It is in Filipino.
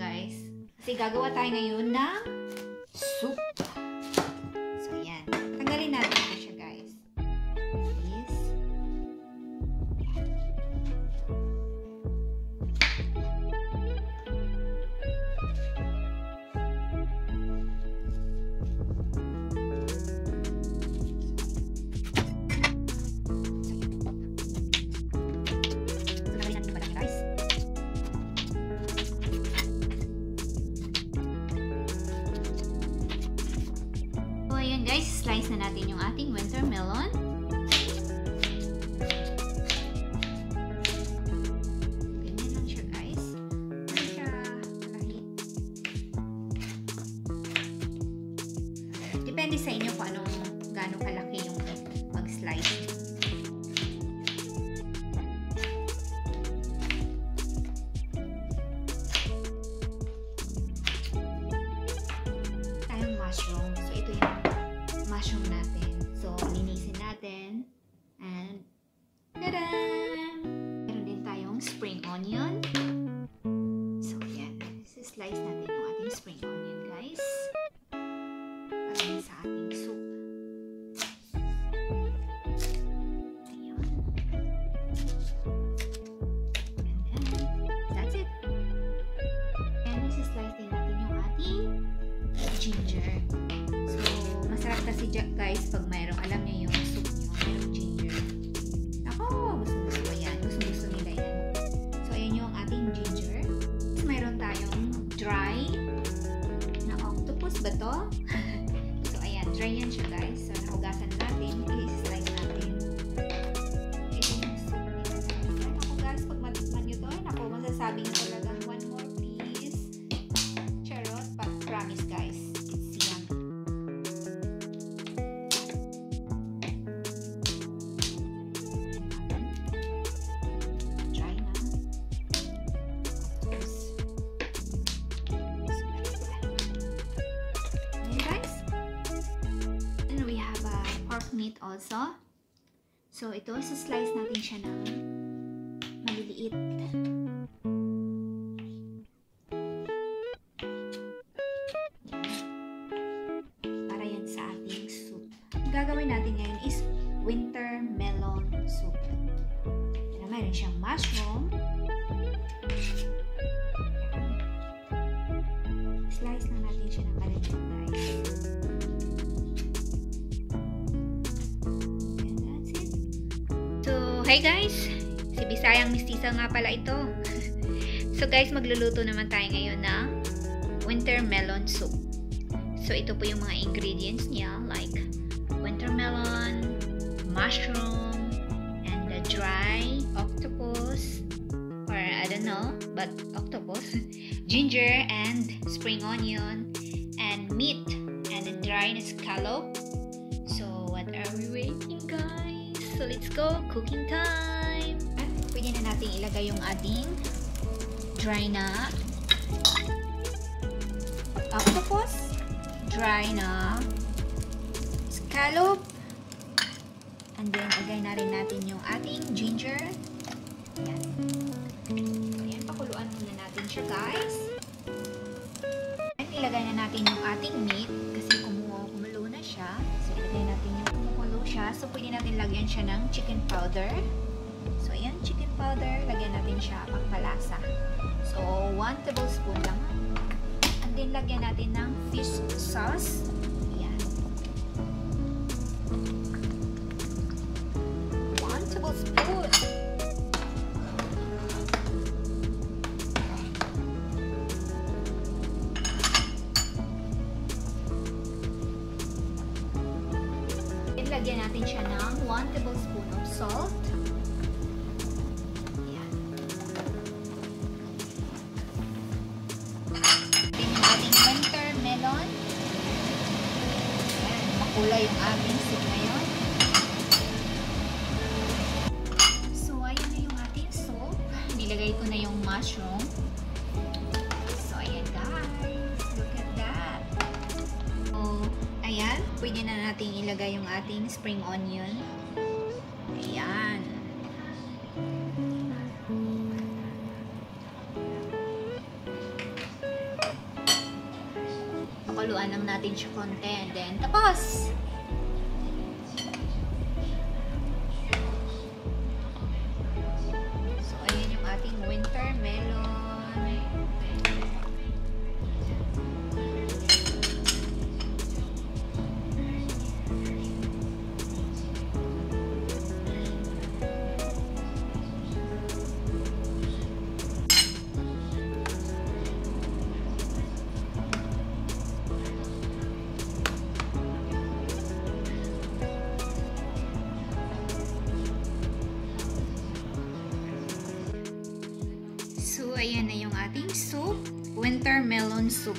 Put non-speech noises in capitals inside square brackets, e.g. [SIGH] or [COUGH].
guys. Kasi gagawa tayo ngayon ng soup. Depende sa inyo kung anong gaano kalaki yung mag-slice. Guys pag mayroong, alam niyo yung soup niyo, mayroong ginger. Ako, gusto gusto ko yan. Gusto gusto nila yan. So, ayan yung ating ginger. Mayroon tayong dry na octopus ba to? [LAUGHS] so, ayan. Dry yan siya, guys. So, nahugasan natin. I-slice natin. Ito yung soup nila, Ako, guys, pag matikman nyo to, naku, masasabi nyo talaga, one more please. Charot, but promise guys, also. So ito, slice natin siya ng maliliit. para yan sa ating soup. Ang gagawin natin ngayon is winter melon soup. Yan, mayroon siyang mushroom. Hey guys! Si Bisayang Mistisa nga pala ito. so guys, magluluto naman tayo ngayon ng winter melon soup. So, ito po yung mga ingredients niya like winter melon, mushroom, and the dry octopus, or I don't know, but octopus, ginger and spring onion, and meat, and the na scallop. So, what are we waiting, guys? So, let's go! Cooking time! At pwede na natin ilagay yung ating dry na octopus dry na scallop. And then, agay na rin natin yung ating ginger. Siya. So, pwede natin lagyan siya ng chicken powder. So, ayan, chicken powder. Lagyan natin siya pangpalasa. So, 1 tablespoon lang. And then, lagyan natin ng fish sauce. Then, lagyan natin siya ng 1 tablespoon of salt. Ayan. Yung ating winter melon. Aming soup ngayon. So, ayan na yung ating soup. Nilagay ko na yung mushroom. Pwede na natin ilagay yung ating spring onion. Ayan. Pakuluan lang natin siya konti and then tapos! Ayan na yung ating soup. Winter melon soup.